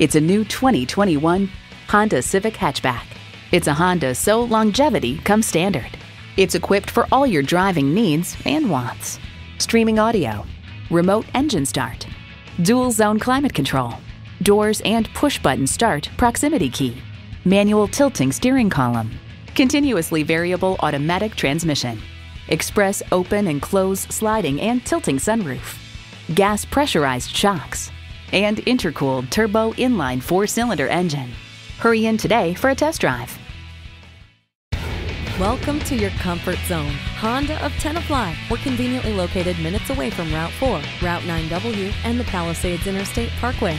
It's a new 2021 Honda Civic Hatchback. It's a Honda so longevity comes standard. It's equipped for all your driving needs and wants. Streaming audio, remote engine start, dual zone climate control, doors and push button start proximity key, manual tilting steering column, continuously variable automatic transmission, express open and close sliding and tilting sunroof, gas pressurized shocks, and intercooled turbo inline four cylinder engine. Hurry in today for a test drive. Welcome to your comfort zone. Honda of Tenafly. We're conveniently located minutes away from Route 4, Route 9W, and the Palisades Interstate Parkway.